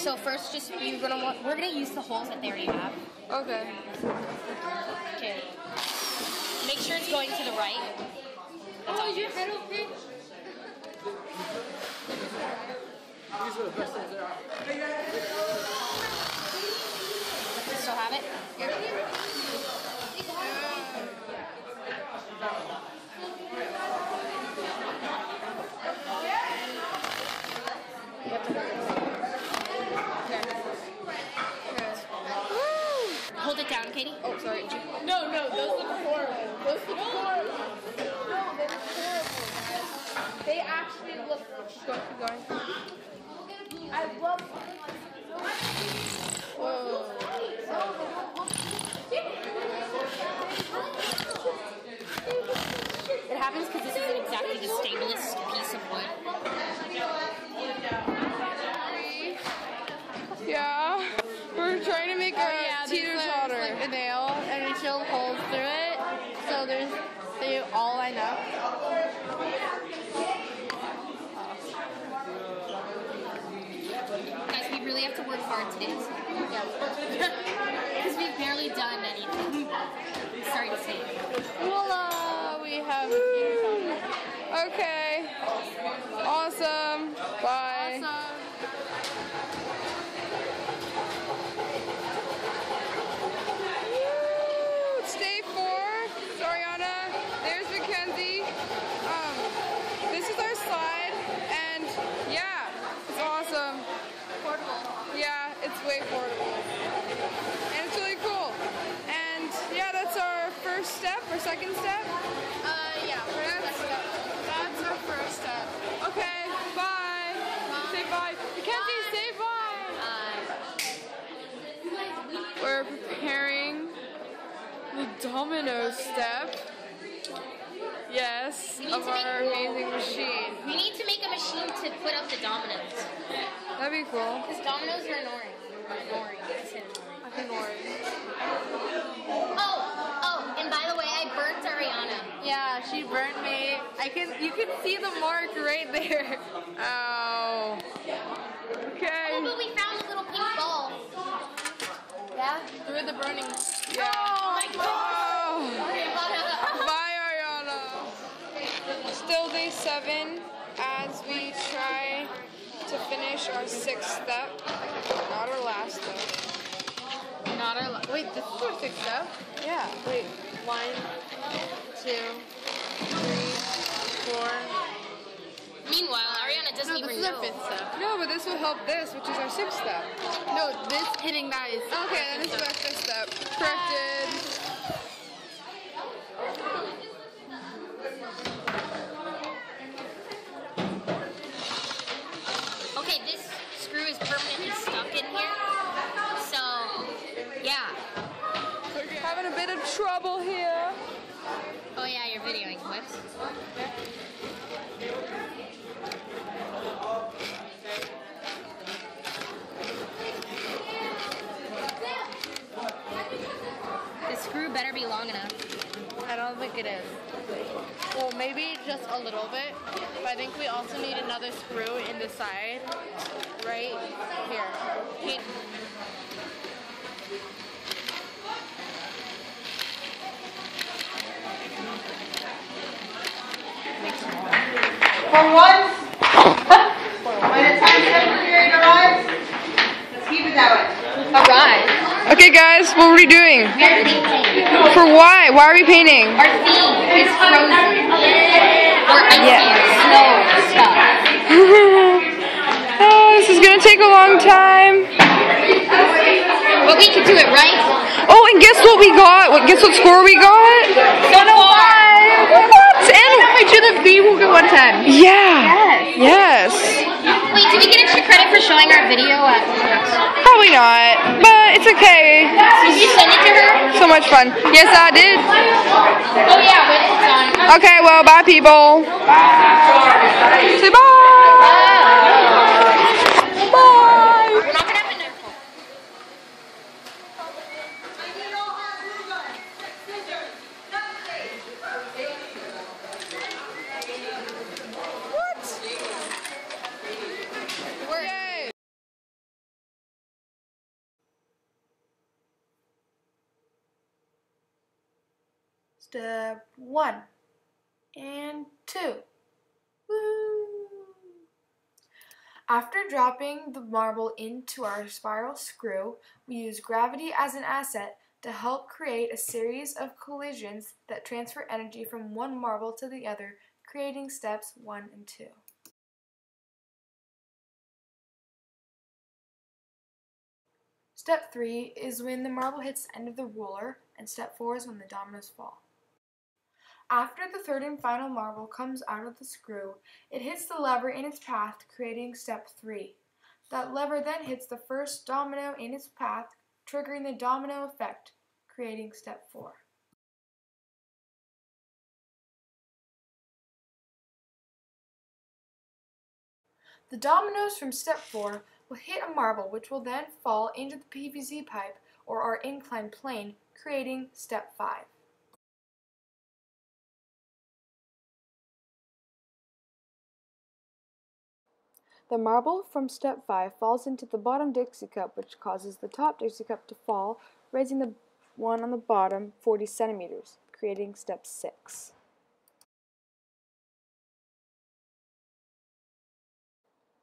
So first, just you're gonna want. We're gonna use the holes that they already have. Okay. Okay. Make sure it's going to the right. That's all. your head okay? Still have it? Hold it down, Katie. Oh, sorry. No, no, those look horrible. Those look horrible. No, they look horrible. They actually look. Go, keep going. I love. Whoa. It happens because this isn't exactly the stablest piece of wood. Yeah. We're trying to make a oh, nail and we drill holes through it. So there's they all line up. Guys, we really have to work hard today. Because we've barely done anything. Sorry to say. Voila! We have a. Okay. Awesome. Second step. Uh, yeah, first step. That's our first step. Okay, bye. Say bye. Mackenzie, say bye. Bye. We're preparing the domino step. Yes, We need of to make- our amazing machine. We need to make a machine to put up the dominoes. That'd be cool. Because dominoes are annoying. Annoying. Annoying. I can worry. Oh, oh, and by the way, I burnt Ariana. Yeah, she burnt me. I can you can see the mark right there. Oh, Okay. Oh, but we found a little pink ball. Yeah? Through the burning. Yeah. Oh my god. Oh. Bye, Ariana. Still day seven as we try to finish our sixth step. Not our last step. Not our la- wait. This is our sixth step. Yeah. Wait, one, two, three, four. Meanwhile, Ariana doesn't No, even know. our fifth step. No, but this will help this, which is our sixth step. No, this hitting that is. Okay, this is our fifth step. Corrected. Okay, this screw is permanently stuck in here. So, yeah. Having a bit of trouble here. Oh yeah, you're videoing. Whoops. The screw better be long enough. I don't think it is. Well, maybe just a little bit. But I think we also need another screw in the side, right here. Okay. For once, when the time schedule period arrives, let's keep it that way. Alright. Okay, guys, what are we doing? We are painting. For why? Why are we painting? Our theme is frozen. Or Yeah. snow, stuff. oh, this is gonna take a long time. But we could do it right. Oh, and guess what we got? What? Guess what score we got? Don't know why. What? And I the B hook at one time. yeah. Yes. Wait, did we get extra credit for showing our video at Probably not, but it's okay. Did you send it to her? So much fun. Yes, I did. Oh yeah, but it's on. Okay, well, bye, people. Bye. Say bye. Step uh, one and two. Woo! After dropping the marble into our spiral screw, we use gravity as an asset to help create a series of collisions that transfer energy from one marble to the other, creating steps one and two. Step 3 is when the marble hits the end of the ruler, and step 4 is when the dominoes fall. After the third and final marble comes out of the screw, it hits the lever in its path, creating step 3. That lever then hits the first domino in its path, triggering the domino effect, creating step 4. The dominoes from step 4 will hit a marble which will then fall into the PVC pipe or our inclined plane, creating step 5. The marble from step 5 falls into the bottom Dixie cup which causes the top Dixie cup to fall, raising the one on the bottom 40 centimeters, creating step 6.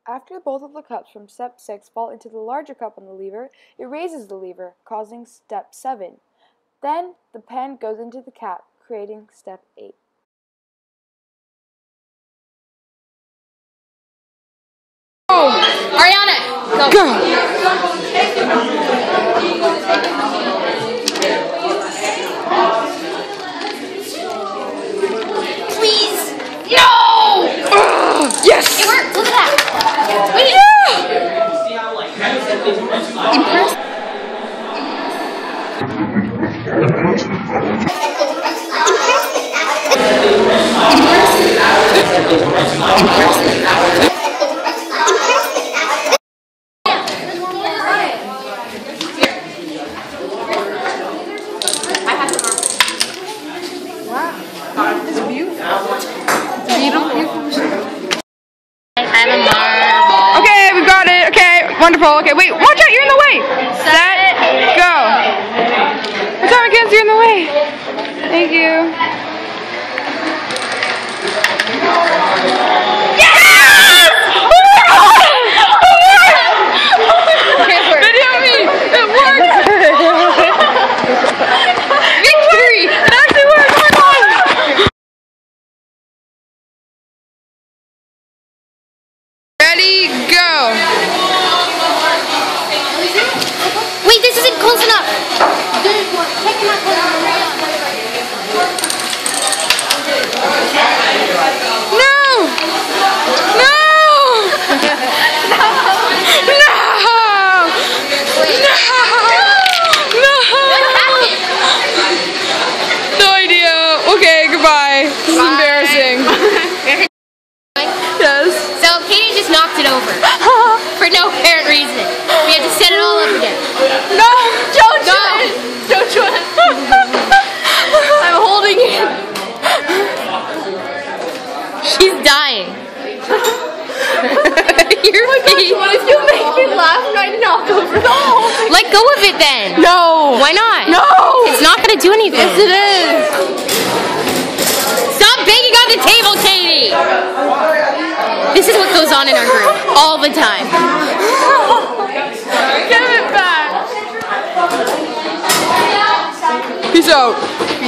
After both of the cups from step 6 fall into the larger cup on the lever, it raises the lever, causing step 7. Then the pen goes into the cap, creating step 8. Ariana, go. Please. No! Yes! It worked. Look at that. Wait. Impressed. I'm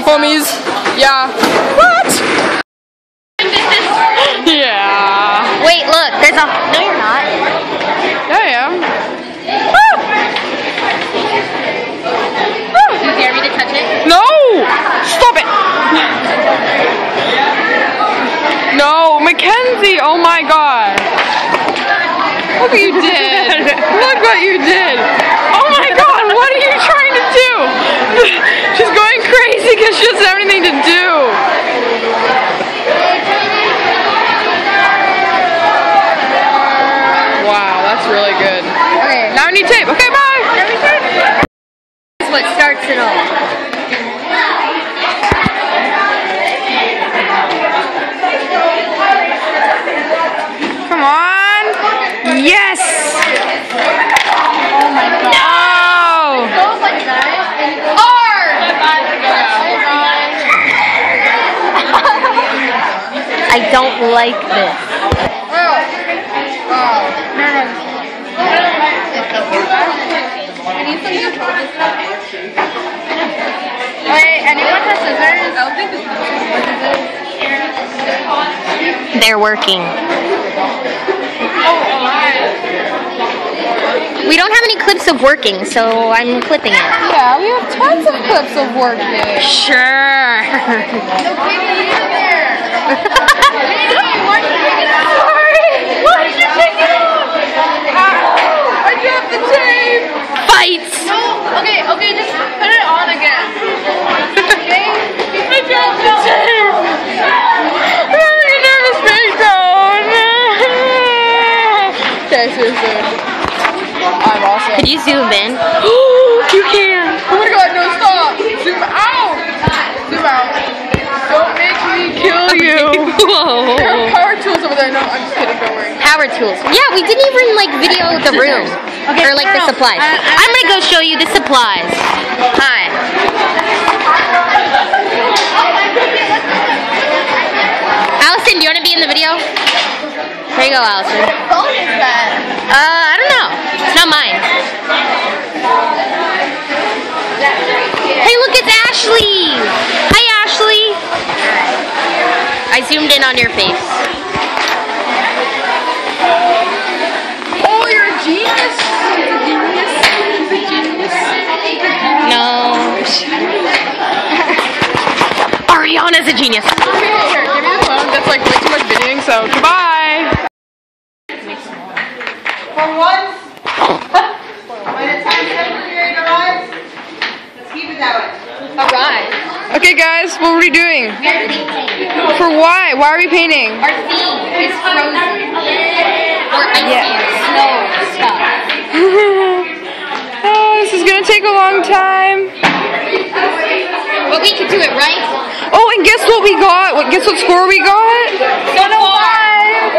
homies. Yeah. What? yeah. Wait, look. There's a. No, you're not. I am. Do you dare me to touch it? No! Stop it! No, Mackenzie! Oh my god! Look what you did! Look what you did! Oh my god, what are you trying to do? She's going crazy because she doesn't have anything to do. Wow, that's really good. Okay. Now I need tape. Okay, bye! That's what starts it all. Come on! Yes! Oh my god! Goes like that. R. don't like this. Wait, anyone has scissors? I don't think They're working. We don't have any clips of working, so I'm clipping it. Yeah, we have tons of clips of working. Sure. Why did you take it off? I dropped the tape. Fights. Okay, okay, just put it on again. I dropped the tape. I'm having a nervous breakdown. okay, seriously. I'm awesome. Could you zoom in? you can. Oh my god, no, stop. Zoom out. Zoom out. Don't make me kill There are power tools over there. No, I'm just kidding. Don't worry. Power tools. Yeah, we didn't even like video the room. or like the supplies. I'm gonna go show you the supplies. Hi. Allison, do you wanna be in the video? Here you go, Allison. phone is that? Uh, I don't know. It's not mine. Hey, look, it's Ashley. Hi, Ashley. I zoomed in on your face. Oh, you're a genius. He's a genius. He's a genius. No. Ariana's a genius. Here, give me the phone. That's like way too much videoing, so goodbye. For once, when the time schedule period arrives, let's keep it that way. Alright. Okay, guys, what are we doing? We are painting. For why? Why are we painting? Our theme is frozen. Or ice Yeah. snow stuff. oh, this is gonna take a long time. But we could do it right. Oh, and guess what we got? What? Guess what score we got? So far.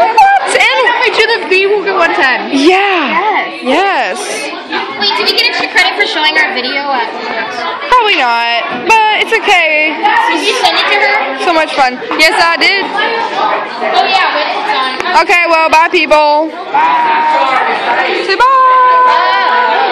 What? And Picture the B will get 110. yeah. Yes. Wait, do we get extra credit for showing our video at Probably not, but it's okay. Did you send it to her? So much fun. Yes, I did. Oh yeah, when it's on. Okay, well, bye, people. Say bye. Bye.